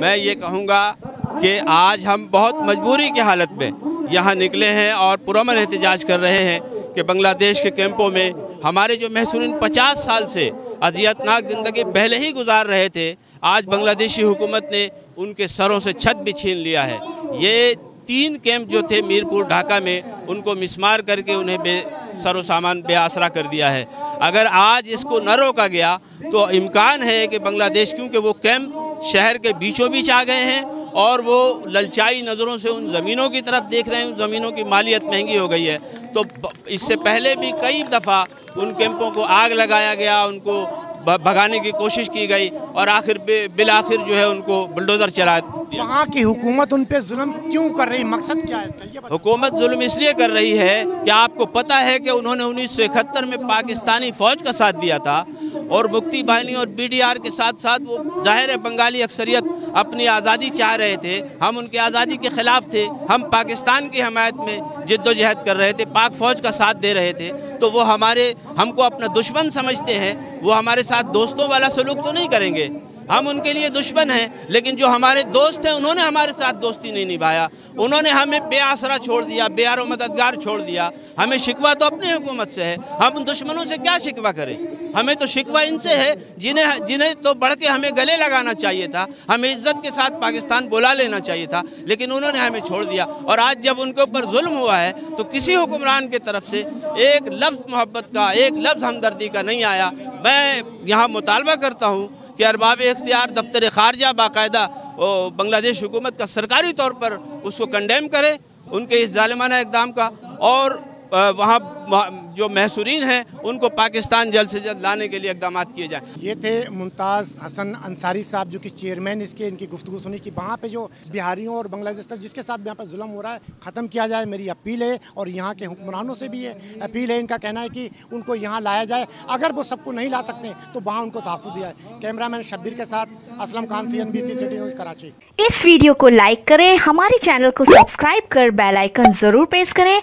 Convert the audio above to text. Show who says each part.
Speaker 1: मैं ये कहूँगा कि आज हम बहुत मजबूरी की हालत में यहाँ निकले हैं और पुरमन एहतजाज कर रहे हैं कि बांग्लादेश के कैंपों में हमारे जो महसूरिन पचास साल से अजियतनाक ज़िंदगी पहले ही गुजार रहे थे, आज बांग्लादेशी हुकूमत ने उनके सरों से छत भी छीन लिया है। ये तीन कैंप जो थे मीरपुर, ढाका में, उनको मिसमार करके उन्हें बे सरो सामान, बेआसरा कर दिया है। अगर आज इसको न रोका गया तो इम्कान है कि बांग्लादेश, क्योंकि वो कैंप शहर के बीचों बीच आ गए हैं और वो ललचाई नज़रों से उन ज़मीनों की तरफ़ देख रहे हैं, उन ज़मीनों की मालियत महँगी हो गई है। तो इससे पहले भी कई दफ़ा उन कैंपों को आग लगाया गया, उनको भगाने की कोशिश की गई। और आखिर बिल आखिर जो है उनको बुलडोज़र चला
Speaker 2: दिया। वहाँ की हुकूमत उन पर जुल्म क्यों कर रही? मकसद क्या है
Speaker 1: हुकूमत जुल्म इसलिए कर रही है कि आपको पता है कि उन्होंने उन्नीस सौ इकहत्तर में पाकिस्तानी फ़ौज का साथ दिया था और मुक्ति बाहिनी और बीडीआर के साथ साथ वो ज़ाहिर है बंगाली अक्सरियत अपनी आज़ादी चाह रहे थे। हम उनकी आज़ादी के ख़िलाफ़ थे। हम पाकिस्तान की हमायत में जद्दोजहद कर रहे थे पाक फ़ौज का साथ दे रहे थे। तो वो हमारे हमको अपना दुश्मन समझते हैं। वो हमारे साथ दोस्तों वाला सलूक तो नहीं करेंगे। हम उनके लिए दुश्मन हैं, लेकिन जो हमारे दोस्त हैं, उन्होंने हमारे साथ दोस्ती नहीं निभाया। उन्होंने हमें बेआसरा छोड़ दिया, बेआर मददगार छोड़ दिया। हमें शिकवा तो अपनी हुकूमत से है। हम उन दुश्मनों से क्या शिकवा करें? हमें तो शिकवा इनसे है, जिन्हें जिन्हें तो बढ़ के हमें गले लगाना चाहिए था। हमें इज़्ज़त के साथ पाकिस्तान बुला लेना चाहिए था, लेकिन उन्होंने हमें छोड़ दिया। और आज जब उनके ऊपर जुल्म हुआ है तो किसी हुक्मरान के तरफ़ से एक लफ्ज़ मोहब्बत का, एक लफ्ज़ हमदर्दी का नहीं आया। मैं यहाँ मुतालबा करता हूँ कि अरबाब इख्तियार दफ्तर खारजा बाकायदा बांग्लादेश हुकूमत का सरकारी तौर पर उसको कंडेम करे, उनके इस जालिमाना इकदाम का। और वहाँ जो महसूरीन हैं उनको पाकिस्तान जल्द से जल्द लाने के लिए इकदाम किए जाए।
Speaker 2: ये थे मुमताज़ हसन अंसारी साहब जो कि चेयरमैन इसके इनकी गुफ्तु सुनी कि वहाँ पे जो बिहारियों और बांग्लादेश का जिसके साथ यहाँ पर जुल्म हो रहा है ख़त्म किया जाए मेरी अपील है और यहाँ के हुक्मरानों से भी है। अपील है इनका कहना है कि उनको यहाँ लाया जाए। अगर वो सबको नहीं ला सकते तो वहाँ उनको तहफ़ दिया है कैमरा मैन शब्बीर के साथ Aslam Khan C N B C city news Karachi.
Speaker 3: इस वीडियो को लाइक करें हमारे चैनल को सब्सक्राइब कर बेलाइकन ज़रूर प्रेस करें।